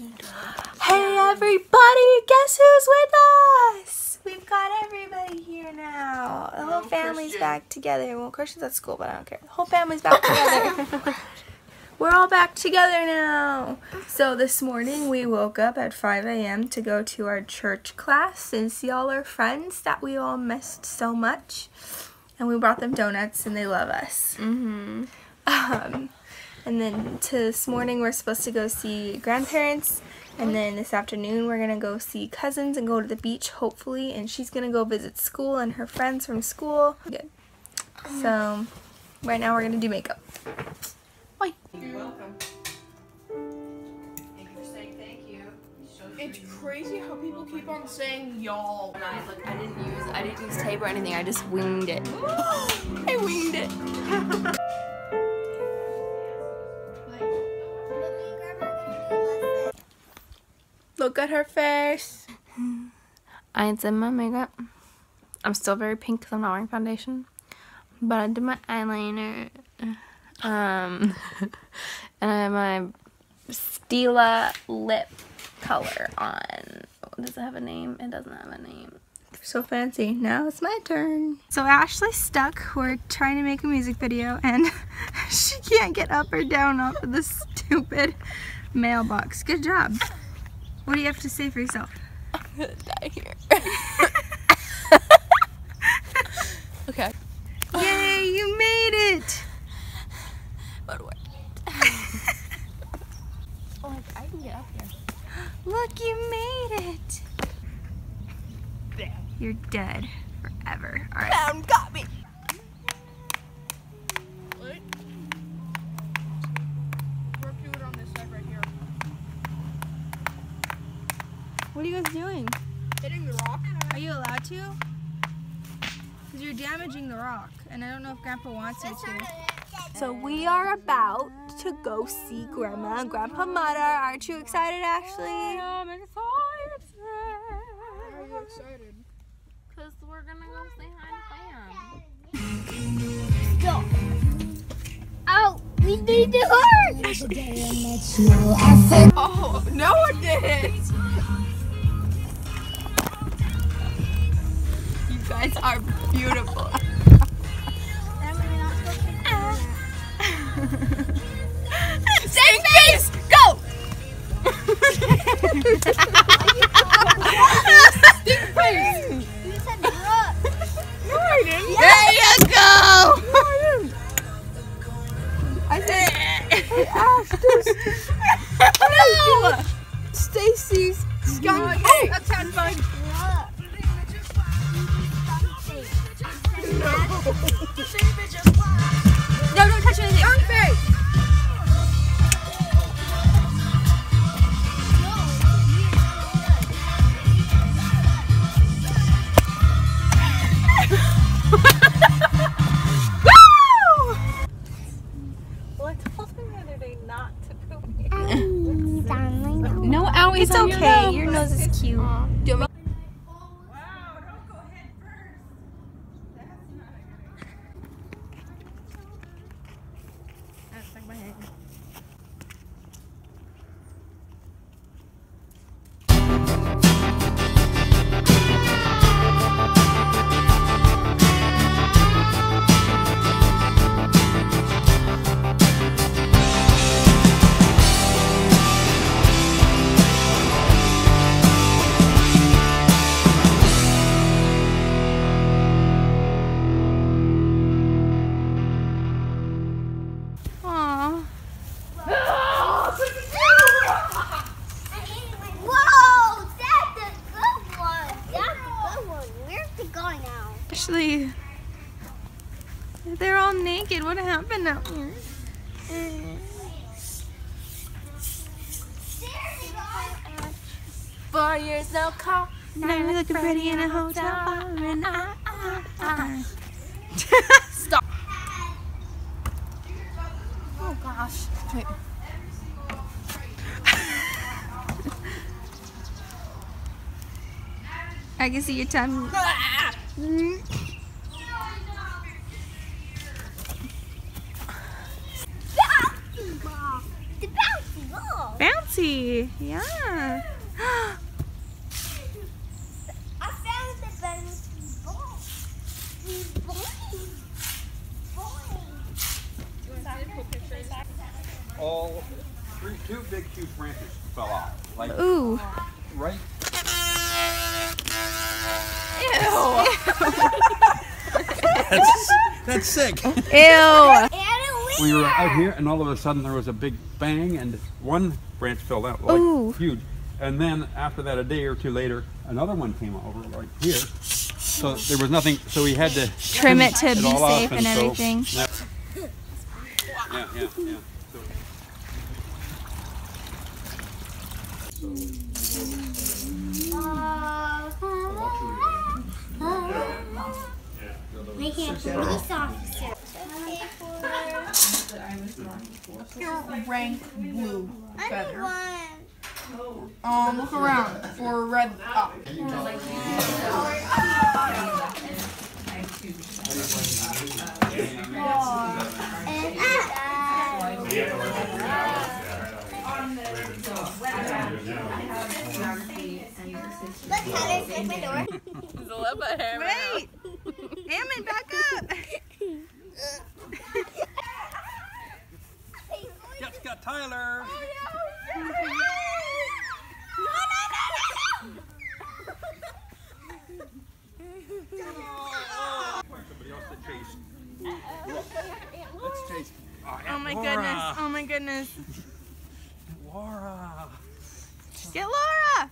Hey everybody, guess who's with us? We've got everybody here now. The whole family's back together. Well, Christian's at school, but I don't care. The whole family's back together. We're all back together now. So this morning we woke up at 5 a.m. to go to our church class and see all our friends that we all missed so much. And we brought them donuts and they love us. Mm-hmm. Um, and then to this morning we're supposed to go see grandparents. And then this afternoon we're gonna go see cousins and go to the beach hopefully. And she's gonna go visit school and her friends from school. Good. So right now we're gonna do makeup. Bye. You're welcome. Thank you for saying thank you. It's crazy how people keep on saying y'all. I, look, I didn't use I didn't use tape or anything. I just winged it. Look at her face. I did my makeup. I'm still very pink because I'm not wearing foundation. But I did my eyeliner. Um, and I have my Stila lip color on. Does it have a name? It doesn't have a name. So fancy. Now it's my turn. So Ashley's stuck. We're trying to make a music video and she can't get up or down off of this stupid mailbox. Good job. What do you have to say for yourself? I'm gonna die here. okay. Yay, you made it! But wait. oh, I can get up here. Look, you made it! You're dead forever. Alright. Down, got me. What are you guys doing? Hitting the rock. Are you allowed to? Because you're damaging the rock, and I don't know if Grandpa wants you to. So we are about to go see Grandma and Grandpa Mutter. Aren't you excited, Ashley? I'm excited. Why are you excited? Because we're gonna go say hi to Sam. Oh, we need to hurt. Oh, no one did it! Guys are beautiful. No, don't touch anything. Skunk face. Woo! Well, I told him the other day not to poop. No owies It's your okay. nose. Your nose is cute. Do you want me- naked. What happened out here? Four years, no call. Now you're looking pretty in a hotel bar and I, I, I. Stop. Oh gosh. Wait. I can see your tongue. Ah! Mm. Bouncy ball. The bouncy ball. Bouncy. Yay! Yeah. I found the bunny's ball. He's boing. Boing. All three, two big huge branches fell off. Like Ooh. right. That's, that's sick. Ew. We were out here, and all of a sudden there was a big bang, and one branch fell out, like Ooh. huge. And then after that, a day or two later, another one came over, right here. So there was nothing. So we had to Trim it to be all off, safe and so- everything. Yeah, yeah, yeah. yeah. So, Making Rank blue feather. Anyone. Um, look around for a red. Oh. And ah. Look, Tyler, take my door. Wait. Ammon, back up. Yes, got Tyler. Somebody else to chase. Oh, Let's chase. Oh my Laura. goodness. Oh my goodness. Laura. Get Laura.